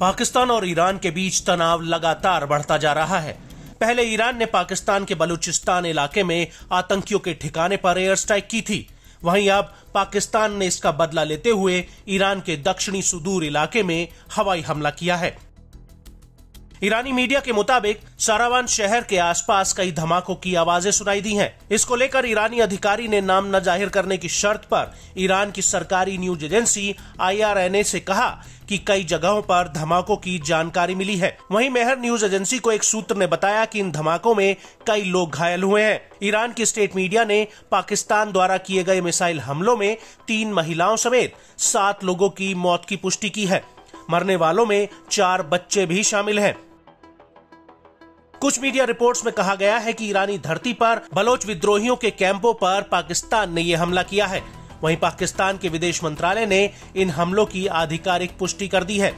पाकिस्तान और ईरान के बीच तनाव लगातार बढ़ता जा रहा है। पहले ईरान ने पाकिस्तान के बलूचिस्तान इलाके में आतंकियों के ठिकाने पर एयर स्ट्राइक की थी। वहीं अब पाकिस्तान ने इसका बदला लेते हुए ईरान के दक्षिणी सुदूर इलाके में हवाई हमला किया है। ईरानी मीडिया के मुताबिक सारावान शहर के आसपास कई धमाकों की आवाज़ें सुनाई दी हैं। इसको लेकर ईरानी अधिकारी ने नाम न ज़ाहिर करने की शर्त पर ईरान की सरकारी न्यूज़ एजेंसी आईआरएनए से कहा कि कई जगहों पर धमाकों की जानकारी मिली है। वहीं मेहर न्यूज़ एजेंसी को एक सूत्र ने बताया कि इन धमाकों में कई लोग घायल हुए हैं। ईरान की स्टेट मीडिया ने पाकिस्तान द्वारा किए गए मिसाइल हमलों में तीन महिलाओं समेत सात लोगों की मौत की पुष्टि की है। मरने वालों में चार बच्चे भी शामिल हैं। कुछ मीडिया रिपोर्ट्स में कहा गया है कि ईरानी धरती पर बलोच विद्रोहियों के कैंपों पर पाकिस्तान ने यह हमला किया है। वहीं पाकिस्तान के विदेश मंत्रालय ने इन हमलों की आधिकारिक पुष्टि कर दी है।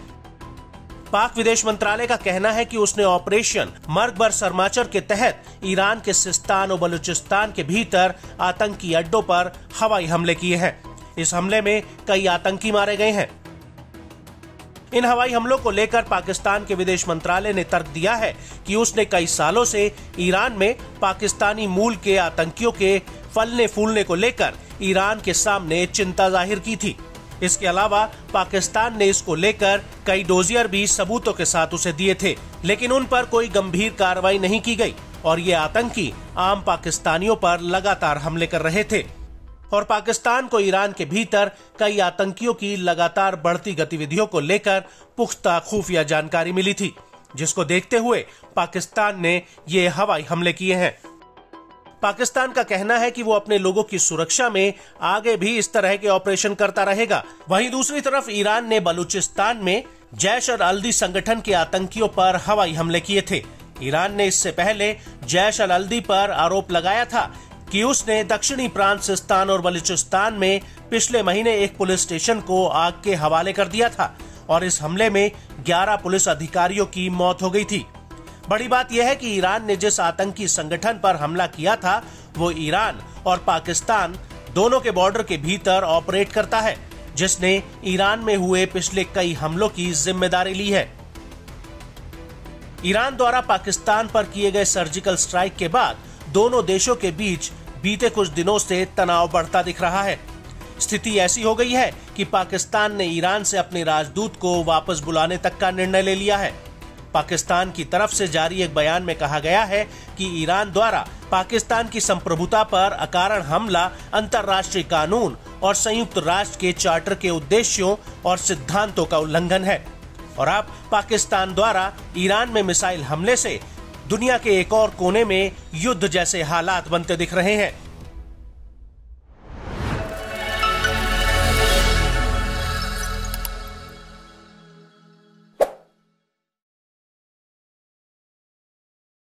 पाक विदेश मंत्रालय का कहना है कि उसने ऑपरेशन मर्ग बर सरमाचर के तहत ईरान के सिस्तान और बलूचिस्तान के भीतर आतंकी अड्डों पर हवाई हमले किए हैं। इस हमले में कई आतंकी मारे गए हैं। इन हवाई हमलों को लेकर पाकिस्तान के विदेश मंत्रालय ने तर्क दिया है कि उसने कई सालों से ईरान में पाकिस्तानी मूल के आतंकियों के फलने फूलने को लेकर ईरान के सामने चिंता ज़ाहिर की थी। इसके अलावा पाकिस्तान ने इसको लेकर कई डोजियर भी सबूतों के साथ उसे दिए थे, लेकिन उन पर कोई गंभीर कार्रवाई नहीं की गई और ये आतंकी आम पाकिस्तानियों पर लगातार हमले कर रहे थे। और पाकिस्तान को ईरान के भीतर कई आतंकियों की लगातार बढ़ती गतिविधियों को लेकर पुख्ता खुफिया जानकारी मिली थी, जिसको देखते हुए पाकिस्तान ने ये हवाई हमले किए हैं। पाकिस्तान का कहना है कि वो अपने लोगों की सुरक्षा में आगे भी इस तरह के ऑपरेशन करता रहेगा। वहीं दूसरी तरफ़ ईरान ने बलूचिस्तान में जैश और अल्दी संगठन के आतंकियों पर हवाई हमले किए थे। ईरान ने इससे पहले जैश अल अल्दी पर आरोप लगाया था कि उसने दक्षिणी प्रांत सिस्तान और बलूचिस्तान में पिछले महीने एक पुलिस स्टेशन को आग के हवाले कर दिया था और इस हमले में 11 पुलिस अधिकारियों की मौत हो गई थी। बड़ी बात यह है कि ईरान ने जिस आतंकी संगठन पर हमला किया था, वो ईरान और पाकिस्तान दोनों के बॉर्डर के भीतर ऑपरेट करता है, जिसने ईरान में हुए पिछले कई हमलों की ज़िम्मेदारी ली है। ईरान द्वारा पाकिस्तान पर किए गए सर्जिकल स्ट्राइक के बाद दोनों देशों के बीच बीते कुछ दिनों से तनाव बढ़ता दिख रहा है। स्थिति ऐसी हो गई है कि पाकिस्तान ने ईरान से अपने राजदूत को वापस बुलाने तक का निर्णय ले लिया है। पाकिस्तान की तरफ़ से जारी एक बयान में कहा गया है कि ईरान द्वारा पाकिस्तान की संप्रभुता पर अकारण हमला, अंतर्राष्ट्रीय कानून और संयुक्त राष्ट्र के चार्टर के उद्देश्यों और सिद्धांतों का उल्लंघन है। और अब पाकिस्तान द्वारा ईरान में मिसाइल हमले से दुनिया के एक और कोने में युद्ध जैसे हालात बनते दिख रहे हैं।